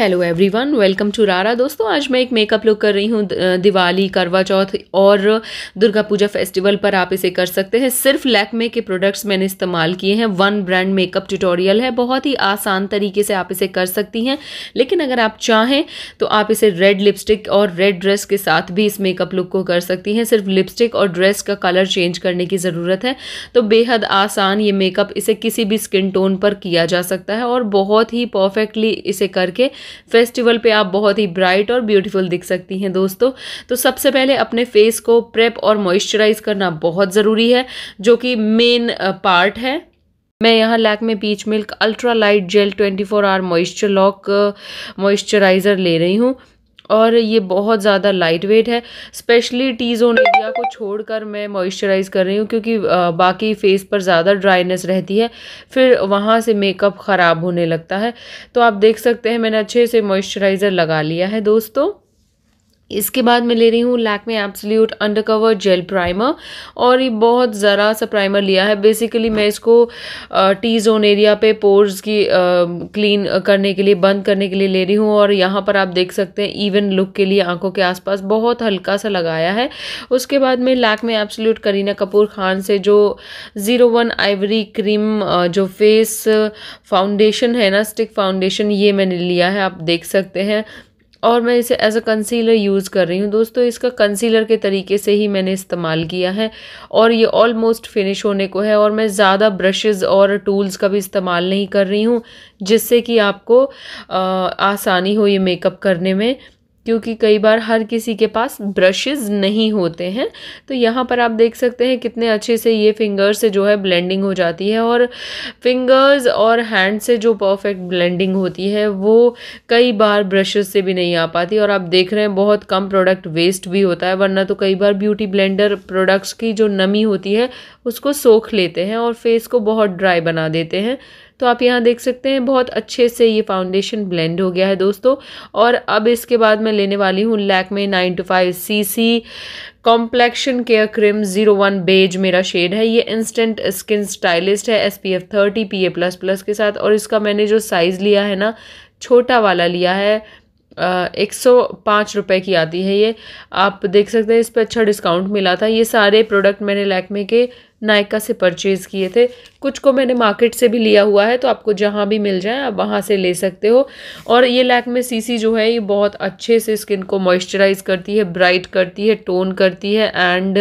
Hello everyone welcome to रारा दोस्तों, आज मैं एक मेकअप लुक कर रही हूँ दिवाली, करवा चौथ और दुर्गा पूजा फेस्टिवल पर आप इसे कर सकते हैं। सिर्फ़ लैकमे के प्रोडक्ट्स मैंने इस्तेमाल किए हैं। वन ब्रांड मेकअप ट्यूटोरियल है। बहुत ही आसान तरीके से आप इसे कर सकती हैं। लेकिन अगर आप चाहें तो आप इसे रेड लिपस्टिक और रेड ड्रेस के साथ भी इस मेकअप लुक को कर सकती हैं। सिर्फ़ लिपस्टिक और ड्रेस का कलर चेंज करने की ज़रूरत है। तो बेहद आसान ये मेकअप इसे किसी भी स्किन टोन पर किया जा सकता है और बहुत ही परफेक्टली इसे करके फेस्टिवल पे आप बहुत ही ब्राइट और ब्यूटीफुल दिख सकती हैं दोस्तों। तो सबसे पहले अपने फेस को प्रेप और मॉइस्चराइज करना बहुत ज़रूरी है, जो कि मेन पार्ट है। मैं यहाँ Lakme peach milk ultra light gel 24 four hour moisture lock moisturizer ले रही हूँ। और ये बहुत ज़्यादा लाइट वेट है स्पेशली टी जोन एरिया को छोड़कर मैं मॉइस्चराइज कर रही हूँ क्योंकि बाकी फेस पर ज़्यादा ड्राइनेस रहती है, फिर वहाँ से मेकअप ख़राब होने लगता है। तो आप देख सकते हैं मैंने अच्छे से मॉइस्चराइज़र लगा लिया है दोस्तों। इसके बाद मैं ले रही हूँ Lakme absolute undercover gel primer और ये बहुत ज़रा सा प्राइमर लिया है। बेसिकली मैं इसको टी जोन एरिया पे पोर्स की क्लीन करने के लिए, बंद करने के लिए ले रही हूँ और यहाँ पर आप देख सकते हैं इवन लुक के लिए आँखों के आसपास बहुत हल्का सा लगाया है। उसके बाद में लैकमे एब्सोल्यूट करीना कपूर खान से जो ज़ीरो वन आइवरी क्रीम जो फेस फाउंडेशन है ना, स्टिक फाउंडेशन, ये मैंने लिया है, आप देख सकते हैं। और मैं इसे एज अ कंसीलर यूज़ कर रही हूँ। दोस्तों इसका कंसीलर के तरीके से ही मैंने इस्तेमाल किया है और ये ऑलमोस्ट फिनिश होने को है और मैं ज़्यादा ब्रशेज़ और टूल्स का भी इस्तेमाल नहीं कर रही हूँ जिससे कि आपको आ, आसानी हो ये मेकअप करने में। क्योंकि कई बार हर किसी के पास ब्रशेस नहीं होते हैं। तो यहाँ पर आप देख सकते हैं कितने अच्छे से ये फिंगर से जो है ब्लेंडिंग हो जाती है और फिंगर्स और हैंड से जो परफेक्ट ब्लेंडिंग होती है, वो कई बार ब्रशेस से भी नहीं आ पाती और आप देख रहे हैं बहुत कम प्रोडक्ट वेस्ट भी होता है, वरना तो कई बार ब्यूटी ब्लेंडर प्रोडक्ट्स की जो नमी होती है, उसको सोख लेते हैं और फेस को बहुत ड्राई बना देते हैं। तो आप यहाँ देख सकते हैं, बहुत अच्छे से ये फाउंडेशन ब्लेंड हो गया है दोस्तों। और अब इसके बाद मैं लेने वाली हूँ Lakme nine to five C C complexion care cream zero one beige मेरा शेड है। ये इंस्टेंट स्किन स्टाइलिस्ट है S P F thirty P A plus plus के साथ। और इसका मैंने जो साइज़ लिया है ना, छोटा वाला लिया है एक सौ पाँच रुपये की आती है ये। आप देख सकते हैं, इस पर अच्छा डिस्काउंट मिला था। ये सारे प्रोडक्ट मैंने लैक्मे के नायका से परचेज़ किए थे। कुछ को मैंने मार्केट से भी लिया हुआ है तो आपको जहाँ भी मिल जाए, आप वहाँ से ले सकते हो। और ये लैक्मे सीसी जो है, ये बहुत अच्छे से स्किन को मॉइस्चराइज करती है ब्राइट करती है टोन करती है एंड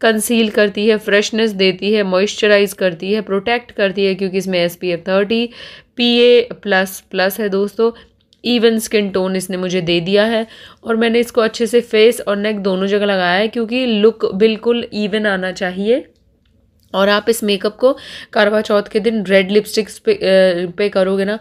कंसील करती है फ्रेशनेस देती है मॉइस्चराइज करती है प्रोटेक्ट करती है, क्योंकि इसमें S P F thirty P A plus plus है दोस्तों। इवन स्किन टोन इसने मुझे दे दिया है। और मैंने इसको अच्छे से फेस और नेक दोनों जगह लगाया है, क्योंकि लुक बिल्कुल इवन आना चाहिए। और आप इस मेकअप को करवा चौथ के दिन रेड लिपस्टिक्स पे पे करोगे ना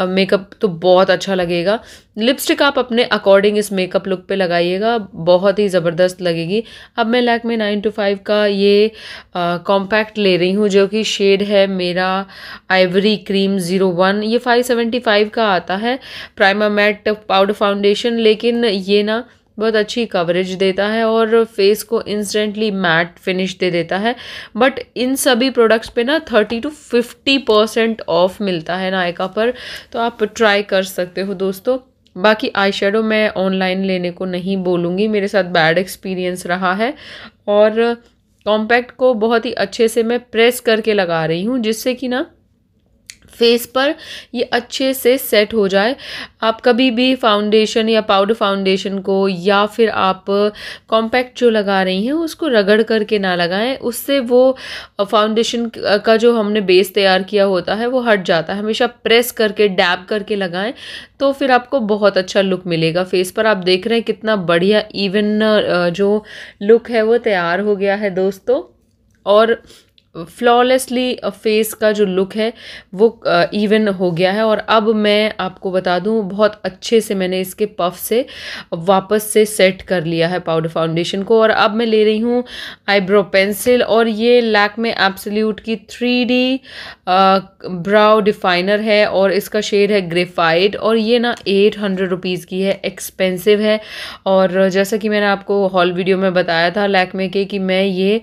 मेकअप तो बहुत अच्छा लगेगा। लिपस्टिक आप अपने अकॉर्डिंग इस मेकअप लुक पे लगाइएगा, बहुत ही ज़बरदस्त लगेगी। अब मैं लैक में नाइन टू फाइव का ये कॉम्पैक्ट ले रही हूँ, जो कि शेड है मेरा आइवरी क्रीम ज़ीरो वन ये फाइव सेवेंटी फाइव का आता है प्राइमर मैट पाउडर फाउंडेशन लेकिन ये ना बहुत अच्छी कवरेज देता है और फेस को इंस्टेंटली मैट फिनिश दे देता है। बट इन सभी प्रोडक्ट्स पे ना thirty to fifty percent off मिलता है नायका पर। तो आप ट्राई कर सकते हो दोस्तों। बाकी आई शेडो मैं ऑनलाइन लेने को नहीं बोलूँगी। मेरे साथ बैड एक्सपीरियंस रहा है। और कॉम्पैक्ट को बहुत ही अच्छे से मैं प्रेस करके लगा रही हूँ, जिससे कि ना फेस पर ये अच्छे से सेट हो जाए। आप कभी भी फाउंडेशन या पाउडर फाउंडेशन को या फिर आप कॉम्पैक्ट जो लगा रही हैं, उसको रगड़ करके ना लगाएँ। उससे वो फाउंडेशन का जो हमने बेस तैयार किया होता है, वो हट जाता है। हमेशा प्रेस करके डैब करके लगाएँ तो फिर आपको बहुत अच्छा लुक मिलेगा फेस पर। आप देख रहे हैं कितना बढ़िया इवन जो लुक है वो तैयार हो गया है दोस्तों। और फ्लॉलेसली फेस का जो लुक है वो इवन uh, हो गया है और अब मैं आपको बता दूँ बहुत अच्छे से मैंने इसके पफ से वापस से सेट कर लिया है पाउडर फाउंडेशन को और अब मैं ले रही हूँ आईब्रो पेंसिल और ये लैक में एब्सोल्यूट की थ्री डी ब्राउ डिफाइनर है और इसका शेड है ग्रेफाइड और ये ना एट हंड्रेड रुपीज़ की है एक्सपेंसिव है और जैसा कि मैंने आपको हॉल वीडियो में बताया था लैकमे के कि मैं ये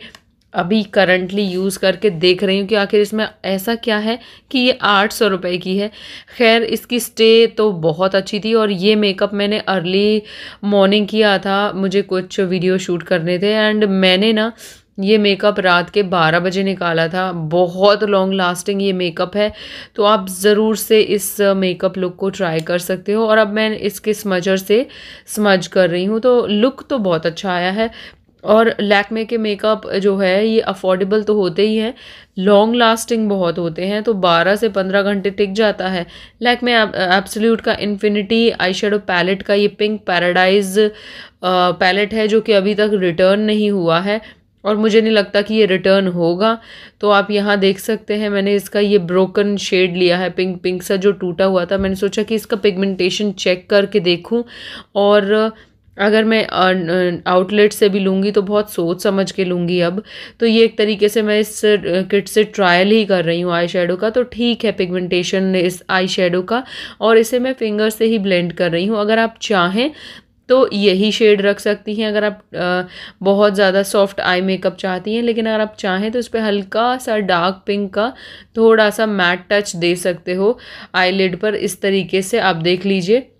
अभी करंटली यूज़ करके देख रही हूँ कि आखिर इसमें ऐसा क्या है कि ये आठ सौ रुपये की है। खैर, इसकी स्टे तो बहुत अच्छी थी और ये मेकअप मैंने अर्ली मॉर्निंग किया था। मुझे कुछ वीडियो शूट करने थे एंड मैंने ना ये मेकअप रात के 12 बजे निकाला था। बहुत लॉन्ग लास्टिंग ये मेकअप है। तो आप ज़रूर से इस मेकअप लुक को ट्राई कर सकते हो और अब मैं इसके स्मजर से स्मज कर रही हूँ। तो लुक तो बहुत अच्छा आया है। और लैकमे के मेकअप जो है, ये अफोर्डेबल तो होते ही हैं लॉन्ग लास्टिंग बहुत होते हैं तो 12 से 15 घंटे टिक जाता है। लैकमे एब्सोल्यूट का इन्फिनिटी आई शेडो पैलेट का ये पिंक पैराडाइज पैलेट है जो कि अभी तक रिटर्न नहीं हुआ है, और मुझे नहीं लगता कि ये रिटर्न होगा। तो आप यहाँ देख सकते हैं, मैंने इसका ये ब्रोकन शेड लिया है पिंक पिंक सा जो टूटा हुआ था। मैंने सोचा कि इसका पिगमेंटेशन चेक करके देखूँ, और अगर मैं आउटलेट से भी लूँगी तो बहुत सोच समझ के लूँगी अब। तो ये एक तरीके से मैं इस किट से ट्रायल ही कर रही हूँ आई शेडो का। तो ठीक है पिगमेंटेशन इस आई शेडो का और इसे मैं फिंगर से ही ब्लेंड कर रही हूँ। अगर आप चाहें तो यही शेड रख सकती हैं। अगर आप बहुत ज़्यादा सॉफ्ट आई मेकअप चाहती हैं, लेकिन अगर आप चाहें तो इस पर हल्का सा डार्क पिंक का थोड़ा सा मैट टच दे सकते हो आई पर। इस तरीके से आप देख लीजिए।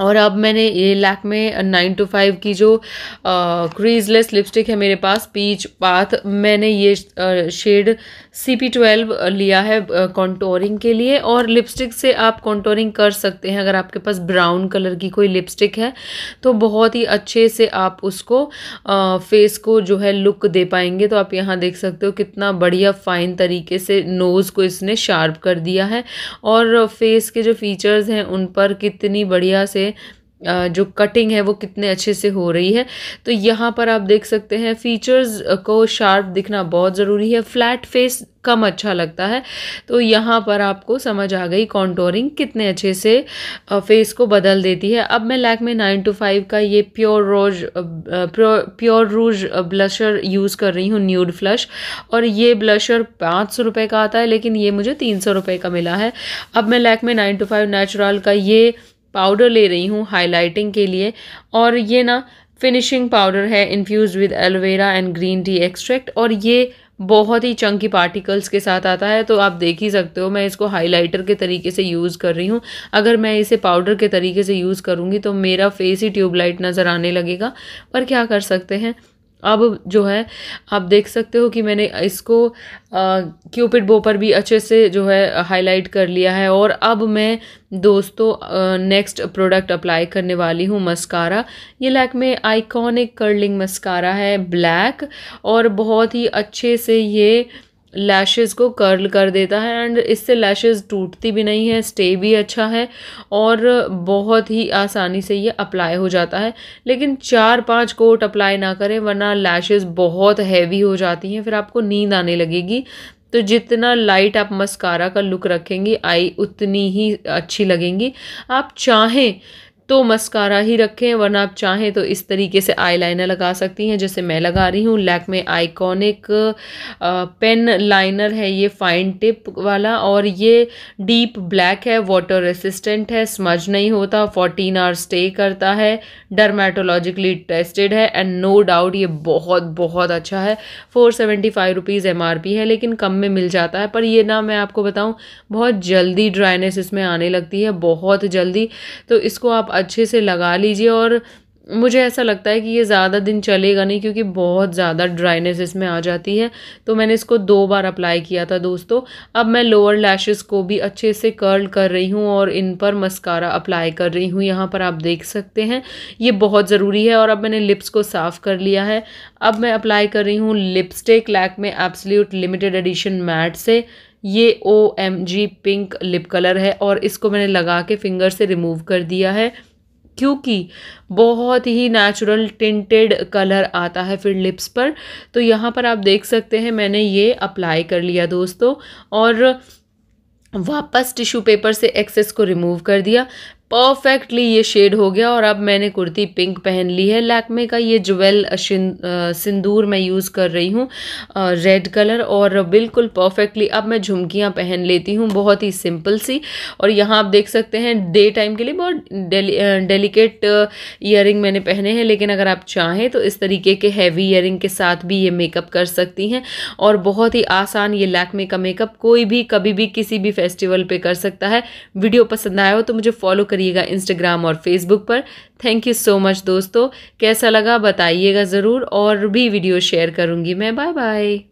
और अब मैंने ये Lakme nine to five की जो क्रीजलेस लिपस्टिक है मेरे पास पीच पाथ मैंने ये शेड सी पी ट्वेल्व लिया है कॉन्टोरिंग के लिए और लिपस्टिक से आप कॉन्टोरिंग कर सकते हैं अगर आपके पास ब्राउन कलर की कोई लिपस्टिक है तो बहुत ही अच्छे से आप उसको आ, फेस को जो है लुक दे पाएँगे तो आप यहाँ देख सकते हो कितना बढ़िया फाइन तरीके से नोज़ को इसने शार्प कर दिया है और फेस के जो फीचर्स हैं उन पर कितनी बढ़िया से जो कटिंग है वो कितने अच्छे से हो रही है। तो यहाँ पर आप देख सकते हैं फीचर्स को शार्प दिखना बहुत ज़रूरी है फ्लैट फेस कम अच्छा लगता है। तो यहाँ पर आपको समझ आ गई कॉन्टोरिंग कितने अच्छे से फेस को बदल देती है। अब मैं लैक में नाइन टू फाइव का ये pure rose pure rouge blusher use कर रही हूँ न्यूड फ्लश और ये ब्लशर पाँच सौ रुपये का आता है, लेकिन ये मुझे तीन सौ रुपये का मिला है। अब मैं लैक में नाइन टू फाइव नेचुरल का ये पाउडर ले रही हूँ हाइलाइटिंग के लिए। और ये ना फिनिशिंग पाउडर है infuse with aloe vera and green tea extract और ये बहुत ही चंकी पार्टिकल्स के साथ आता है तो आप देख ही सकते हो मैं इसको हाइलाइटर के तरीके से यूज़ कर रही हूँ। अगर मैं इसे पाउडर के तरीके से यूज़ करूँगी तो मेरा फेस ही ट्यूबलाइट नज़र आने लगेगा। पर क्या कर सकते हैं? अब जो है, आप देख सकते हो कि मैंने इसको क्यूपिड बो पर भी अच्छे से जो है हाईलाइट कर लिया है और अब मैं दोस्तों नेक्स्ट प्रोडक्ट अप्लाई करने वाली हूँ मस्कारा ये लैक में आइकॉनिक कर्लिंग मस्कारा है ब्लैक और बहुत ही अच्छे से ये लैशेज़ को कर्ल कर देता है एंड इससे लैशेज़ टूटती भी नहीं है स्टे भी अच्छा है और बहुत ही आसानी से ये अप्लाई हो जाता है। लेकिन चार पाँच कोट अप्लाई ना करें, वरना लैशेज़ बहुत हैवी हो जाती हैं, फिर आपको नींद आने लगेगी। तो जितना लाइट आप मस्कारा का लुक रखेंगी आई उतनी ही अच्छी लगेंगी। आप चाहें तो मस्कारा ही रखें, वरना आप चाहें तो इस तरीके से आई लाइनर लगा सकती हैं, जैसे मैं लगा रही हूँ। लैक में आइकॉनिक पेन लाइनर है ये फाइन टिप वाला और ये डीप ब्लैक है वाटर रेसिस्टेंट है स्मज नहीं होता फोर्टीन आवर स्टे करता है डर्माटोलॉजिकली टेस्टेड है एंड नो डाउट ये बहुत बहुत अच्छा है। Four seventy five rupees M R P है, लेकिन कम में मिल जाता है। पर ये ना मैं आपको बताऊँ, बहुत जल्दी ड्राइनेस इसमें आने लगती है, बहुत जल्दी। तो इसको आप अच्छे से लगा लीजिए और मुझे ऐसा लगता है कि ये ज़्यादा दिन चलेगा नहीं क्योंकि बहुत ज़्यादा ड्राइनेस इसमें आ जाती है। तो मैंने इसको दो बार अप्लाई किया था दोस्तों। अब मैं लोअर लैशेस को भी अच्छे से कर्ल कर रही हूँ और इन पर मस्कारा अप्लाई कर रही हूँ। यहाँ पर आप देख सकते हैं, ये बहुत ज़रूरी है और अब मैंने लिप्स को साफ़ कर लिया है। अब मैं अप्लाई कर रही हूँ lipstick Lakme absolute limited edition matte से। ये O M G pink lip colour है और इसको मैंने लगा के फिंगर से रिमूव कर दिया है। क्योंकि बहुत ही नेचुरल टिंटेड कलर आता है फिर लिप्स पर। तो यहाँ पर आप देख सकते हैं, मैंने ये अप्लाई कर लिया दोस्तों और वापस टिश्यू पेपर से एक्सेस को रिमूव कर दिया। परफेक्टली ये शेड हो गया और अब मैंने कुर्ती पिंक पहन ली है। लैक्मे का ये ज्वेल सिंदूर मैं यूज़ कर रही हूँ रेड कलर और बिल्कुल परफेक्टली अब मैं झुमकियाँ पहन लेती हूँ, बहुत ही सिंपल सी। और यहाँ आप देख सकते हैं डे टाइम के लिए बहुत डेली डेलिकेट इयर मैंने पहने हैं, लेकिन अगर आप चाहें तो इस तरीके के हैवी इयर के साथ भी ये मेकअप कर सकती हैं। और बहुत ही आसान ये लैक्मे का मेकअप कोई भी, कभी भी किसी भी फेस्टिवल पे कर सकता है। वीडियो पसंद आया हो तो मुझे फॉलो करिएगा इंस्टाग्राम और फेसबुक पर। थैंक यू सो मच दोस्तों। कैसा लगा बताइएगा ज़रूर और भी वीडियो शेयर करूँगी मैं। Bye bye